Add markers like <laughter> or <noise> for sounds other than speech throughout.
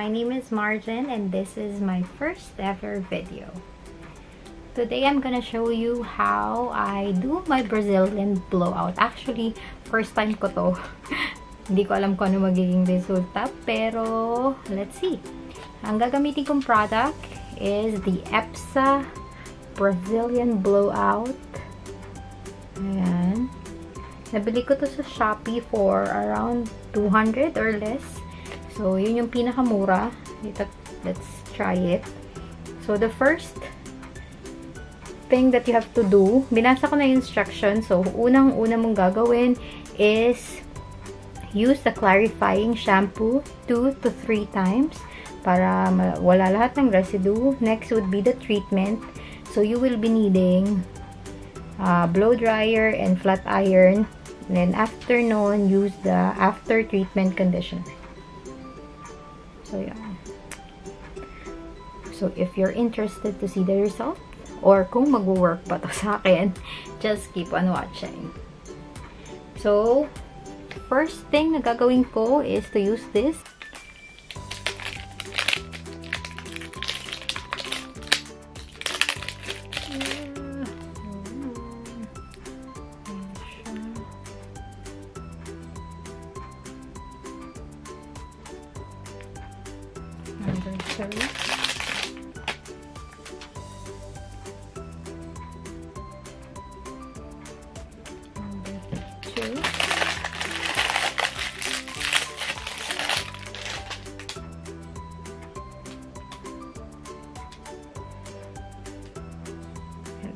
My name is Margin and this is my first ever video. Today I'm gonna show you how I do my Brazilian blowout. Actually, first time ko to. <laughs> Hindi ko alam kung ano magiging resulta, pero let's see. Ang gagamitin kong product is the EPSA Brazilian Blowout. Ayan. Nabili ko to sa Shopee for around 200 or less. So, yun yung pinakamura. Let's try it. So, the first thing that you have to do, binasa ko na yung instruction. So, unang-una mong gagawin is use the clarifying shampoo 2 to 3 times para wala lahat ng residue. Next would be the treatment. So, you will be needing uh, blow dryer and flat iron. And then, after noon, use the after treatment conditioner. So, yan. So, if you're interested to see the result, or kung mag-work pa to <laughs> sa akin, just keep on watching. So, first thing na gagawin ko is to use this. Number two.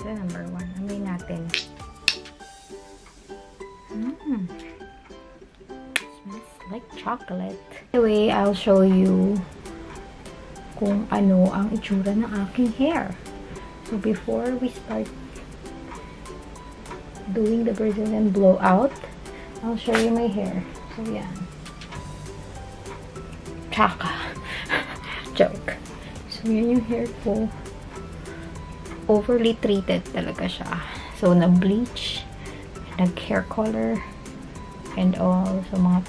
Number one. Amoy natin. Mmm. Smells like chocolate. Anyway, I'll show you kung ano ang itsura ng aking hair. So, before we start doing the Brazilian blowout, I'll show you my hair. So, yan. Chaka. <laughs> Joke. So, yan yung hair ko. Overly treated talaga siya. So, nag-bleach, nag-hair color, and all. So, mga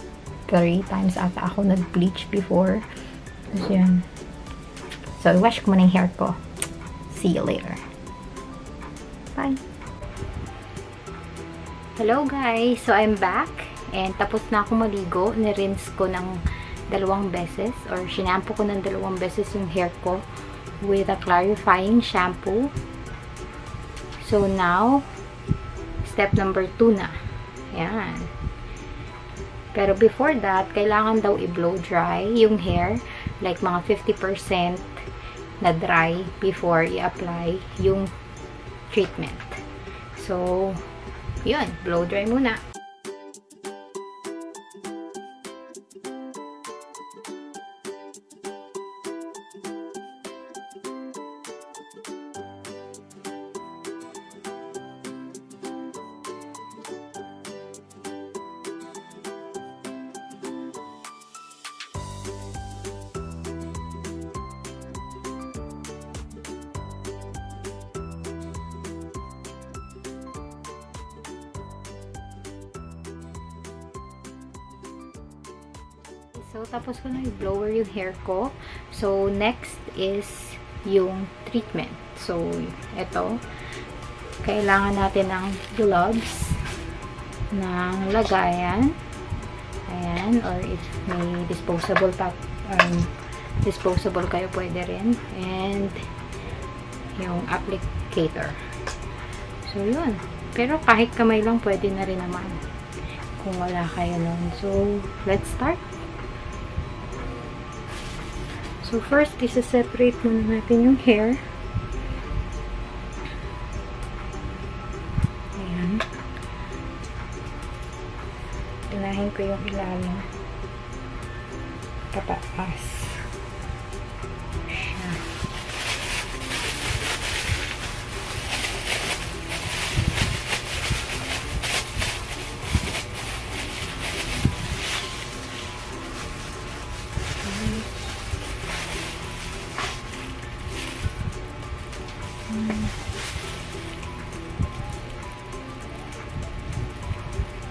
three times ata ako nag-bleach before. So, yan. So, wash ko muna yung hair ko. See you later. Bye! Hello guys! So, I'm back. And tapos na ako maligo. Nirinse ko ng dalawang beses. Or shinampo ko ng dalawang beses yung hair ko with a clarifying shampoo. So, now, step number 2 na. Ayan. Pero before that, kailangan daw i-blow dry yung hair. Like mga 50% na dry before i-apply yung treatment. So, yun. Blow dry muna. So, tapos ko na i-blower yung hair ko. So, next is yung treatment. So, ito. Kailangan natin ng gloves ng lagayan. Ayan. Or if may disposable pa, um, disposable kayo, pwede rin. And, yung applicator. So, yun. Pero kahit kamay lang, pwede na rin naman. Kung wala kayo nun. So, let's start. So, first, isa-separate muna natin yung hair. Ayan. Ilahin ko yung ilalim. Pataas.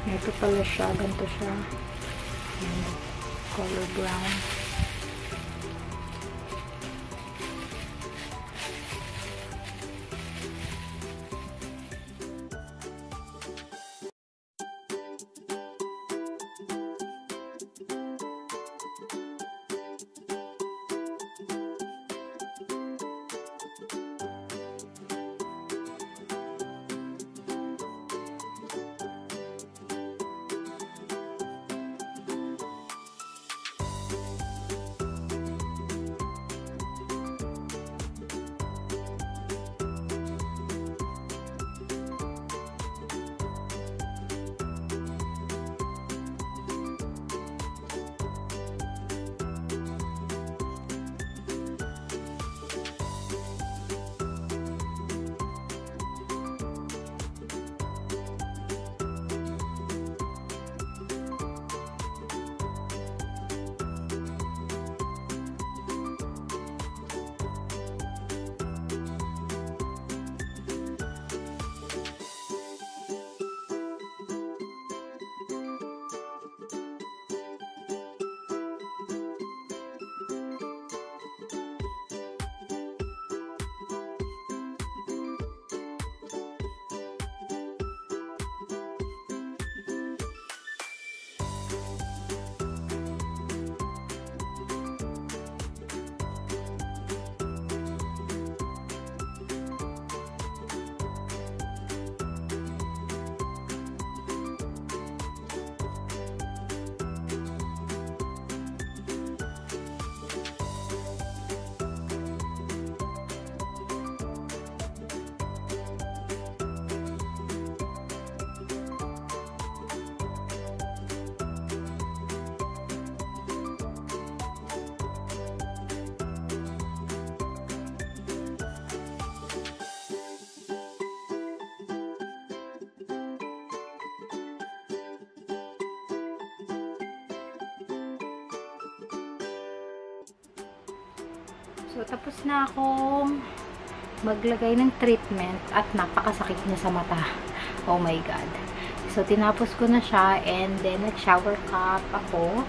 Ito pala siya. Ganito siya. Color brown. So, tapos na akong maglagay ng treatment at napakasakit niya sa mata. Oh my God. So, tinapos ko na siya and then nag-shower cap ako.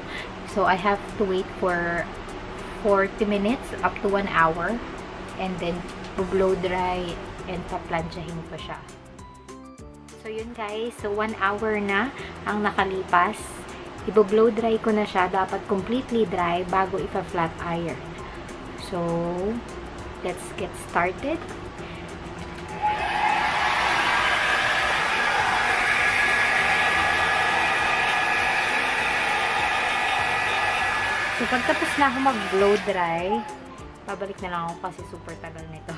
So, I have to wait for 40 minutes up to 1 hour and then blow dry and paplansyahin ko siya. So, yun guys. So, 1 hour na ang nakalipas. Ibo-blow dry ko na siya. Dapat completely dry bago ipa-flat iron. So, let's get started. So, pagtapos na ako mag-blow dry, babalik na lang ako kasi super tagal nito.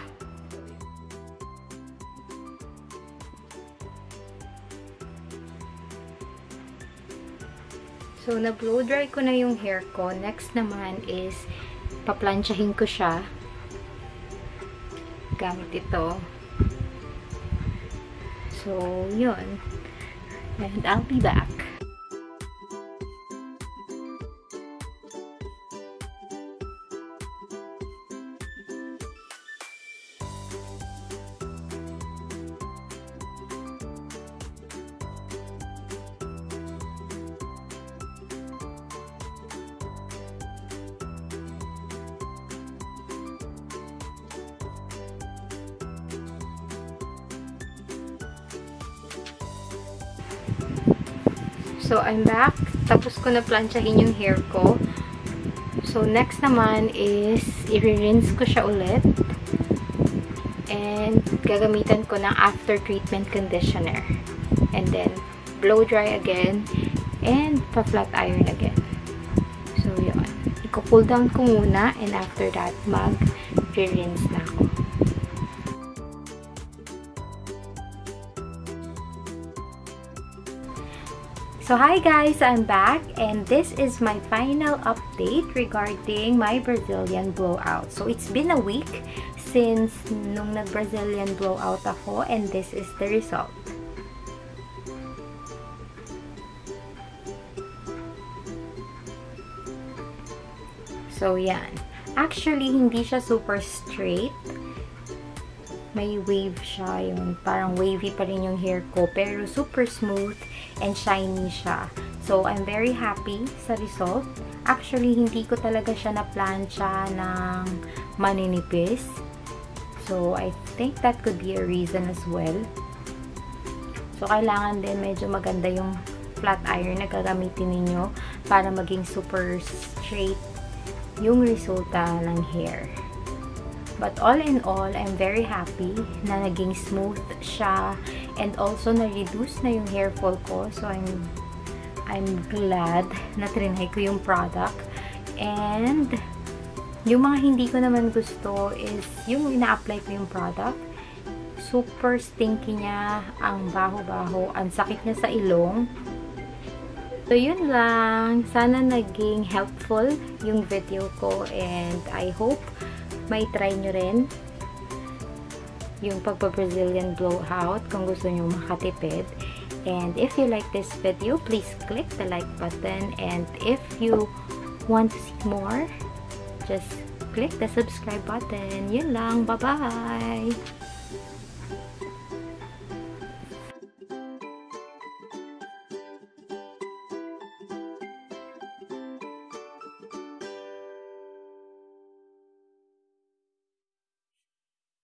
So, na-blow dry ko na yung hair ko. Next naman is, paplansyahin ko siya. Gamit ito. So, yun. And I'll be back. So, I'm back. Tapos ko na planchahin yung hair ko. So, next naman is, i-rinse ko siya ulit. And, gagamitan ko ng after treatment conditioner. And then, blow dry again. And, pa-flat iron again. So, yun. Iko-cool down ko muna. And after that, mag-rinse na ako. So hi guys, I'm back and this is my final update regarding my Brazilian blowout. So it's been a week since nung nag-Brazilian blowout ako and this is the result. So yan. Actually, hindi siya super straight may wave siya. Yun, parang wavy pa rin yung hair ko. Pero super smooth and shiny siya. So, I'm very happy sa result. Actually, hindi ko talaga siya na-plancha ng maninipis. So, I think that could be a reason as well. So, kailangan din medyo maganda yung flat iron na gagamitin ninyo para maging super straight yung resulta ng hair. But all in all, I'm very happy na naging smooth siya and also na-reduce na yung hair fall ko. So, I'm I'm glad na trinay ko yung product. And, yung mga hindi ko naman gusto is yung ina-apply ko yung product. Super stinky niya, ang baho-baho, ang sakit niya sa ilong. So, yun lang. Sana naging helpful yung video ko and I hope may try nyo rin yung pagpa-Brazilian blowout kung gusto nyo makatipid. And if you like this video, please click the like button. And if you want to see more, just click the subscribe button. Yun lang. Bye-bye!